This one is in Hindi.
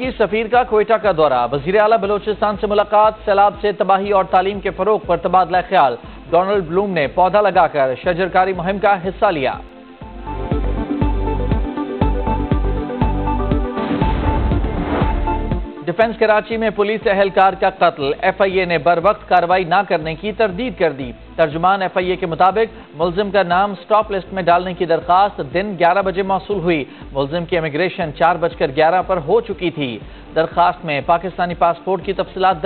की सफीर का कोयटा का दौरा। वज़ीर अला बलोचिस्तान से मुलाकात, सैलाब से तबाही और तालीम के फरोग पर तबादला ख्याल। डोनाल्ड ब्लूम ने पौधा लगाकर शजरकारी मुहिम का हिस्सा लिया। डिफेंस कराची में पुलिस एहलकार का कत्ल। एफआईए ने बर वक्त कार्रवाई ना करने की तरदीद कर दी। तर्जुमान एफआईए के मुताबिक, मुलजिम का नाम स्टॉप लिस्ट में डालने की दरखास्त दिन 11 बजे मौसू हुई। मुलजिम की इमिग्रेशन चार बजकर ग्यारह पर हो चुकी थी। दरखास्त में पाकिस्तानी पासपोर्ट की तफसीत दर्ज